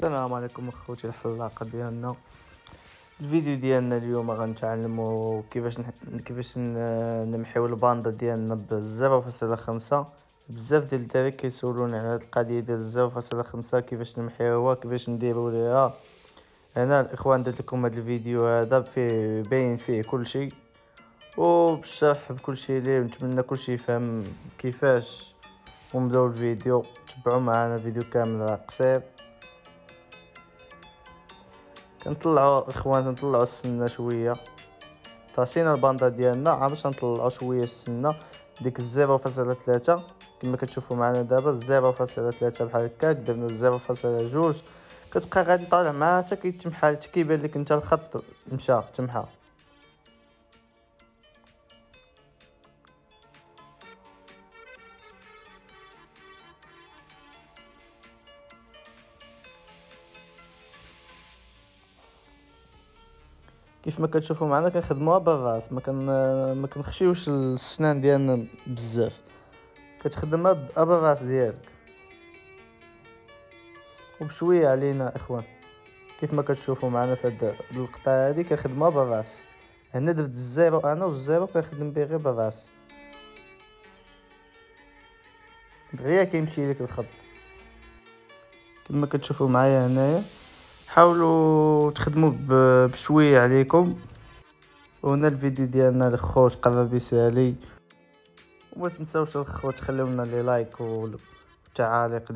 السلام عليكم اخوتي الحلاقة ديالنا. الفيديو ديالنا اليوم غنتعلموا كيفاش نح... كيفاش نمحيو الباندا ديالنا فاصلة خمسة. بزاف ديال الدراري كيسولوني على هاد القضية ديال ال zéro فاصلة خمسة كيفاش نمحيوها كيفاش نديرو ليها. أنا الإخوان درت لكم هاد الفيديو هذا فيه باين فيه كلشي وبالشرح بكلشي ليه نتمنى كلشي يفهم كيفاش. ونبداو الفيديو. تبعوا معنا الفيديو كامل قصير. كنطلعوا إخوان نطلعوا السنة شوية. طراسينا الباندا ديالنا عا باش نطلعوا شوية السنة. ديك ال zéro فاصلة ثلاثة كما كتشوفوا معنا دابا ال zéro فاصلة ثلاثة بحال هكاك درنا ال zéro فاصلة جوج. كتبقى غادي طالع معاها حتى كيتمحى حتى كيبان لك أنت الخط مشى تمحى. كيف ما كتشوفوا معنا كنخدموها بالراس ما كن ما كنخشيوش السنان ديالنا بزاف. كتخدمها بالراس ديالك. وبشوية علينا إخوان. كيف ما كتشوفوا معنا في هاد اللقطه هادي كنخدموها بالراس هنا درت ال zéro أنا وال zéro كنخدم به غير بالراس دغيا كيمشي لك الخط. كما كتشوفوا معايا هنايا. حاولوا تخدموا بشوية عليكم. وهنا الفيديو ديالنا الخوت قرب يسالي وما تنساوش الخوت خليونا لي لايك والتعاليق